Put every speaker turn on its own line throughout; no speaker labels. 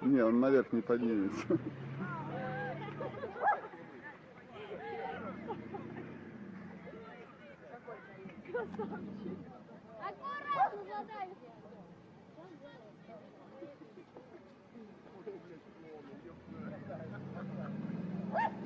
Не, он наверх не поднимется.
Аккуратно задайте!
Woo!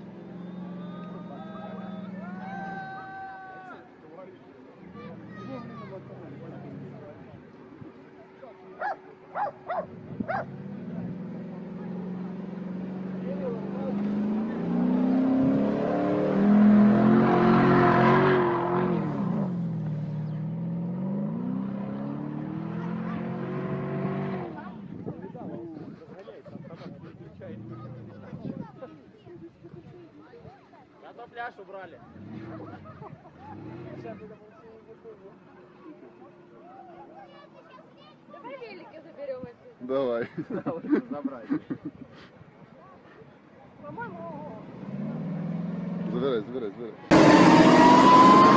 Пляж убрали.
Давай велики заберем отсюда.
Давай.
Забрать.
По-моему,
Забирай, забирай, забирай.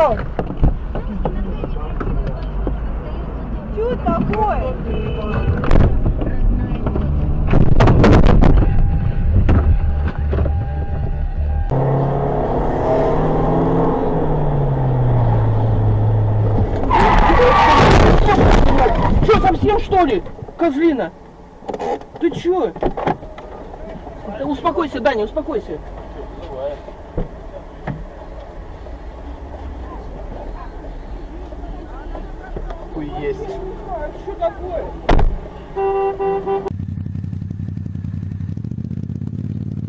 Охуел. Что такое?
Че, совсем что ли? Козлина? Ты чё? Да успокойся, Даня, успокойся.
Хуй есть.
Что такое?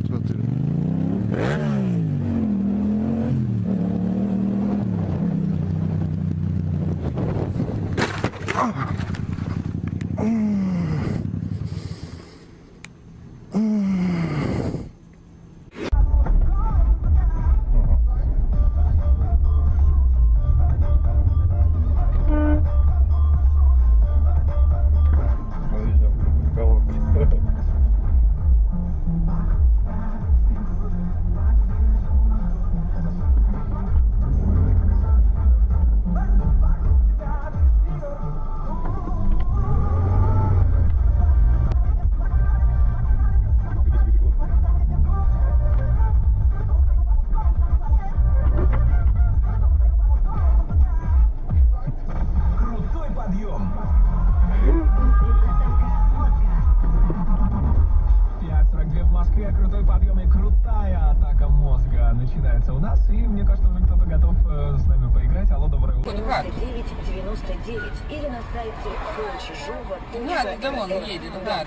Смотри.
Начинается у нас. И мне кажется, уже кто-то готов э, с нами поиграть. Алло, доброе утро.
99 или на сайте Чижова.
Да, да, вон едет, да.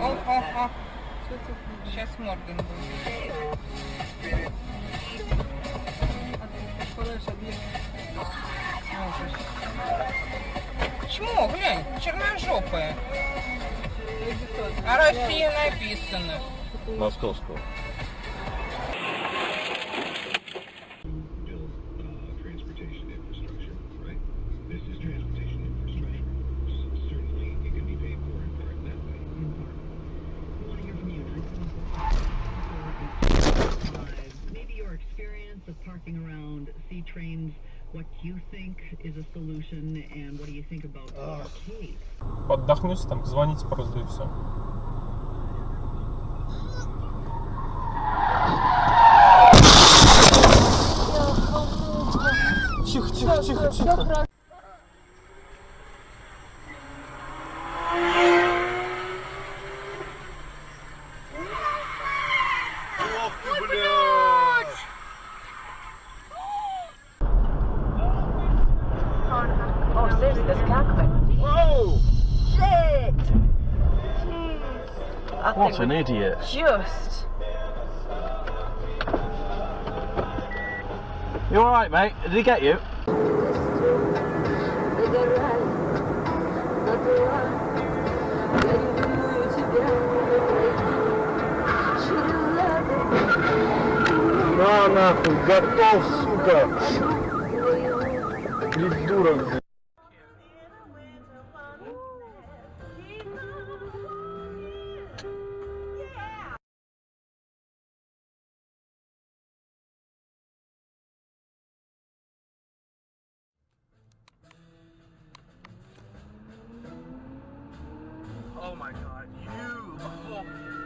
О, о, о. Сейчас Морган будет. Почему? Глянь, черножопая. А Россия написано.
Московского.
of parking around C trains, what you think is a solution, and what do you think about blockade?
Отдохнуть там, звоните просто и все. Тихо, тихо, тихо, тихо.
What
think
an
we
idiot.
just.
You alright, mate? Did he get you?
На нахуй, готов, сука! Придурок, блядь. Oh my god, you. Oh.